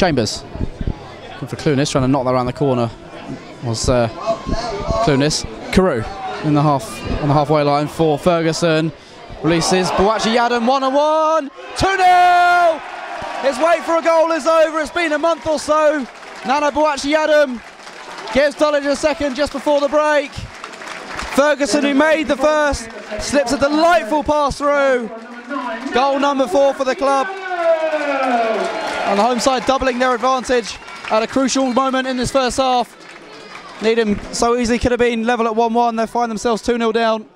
Chambers. Looking for Clunis, trying to knock that around the corner. Was uh, Clunis. Carew in the half on the halfway line for Ferguson. Releases Boakye-Yiadom one on one. 2 0! His wait for a goal is over. It's been a month or so. Nana Boakye-Yiadom gives Dulwich a second just before the break. Ferguson, who made the first, slips a delightful pass through. Goal number four for the club. On the home side, doubling their advantage at a crucial moment in this first half. Needham so easily could have been level at 1 1. They find themselves 2 0 down.